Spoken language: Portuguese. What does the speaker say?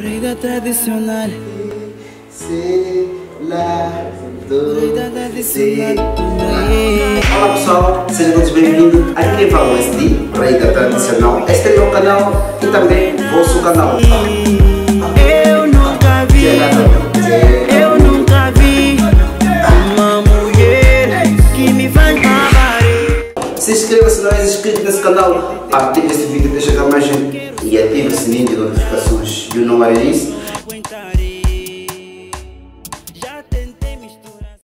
Corrida tradicional. Olá pessoal, sejam todos bem-vindos. Aqui quem fala é o SD, Corrida Tradicional. Este é o meu canal e também vosso canal. Eu nunca vi, eu nunca vi uma mulher que me faz. Se inscreva se não és inscrito nesse canal. Ative este vídeo, deixa a e ative o sininho de notificações. You know what it is?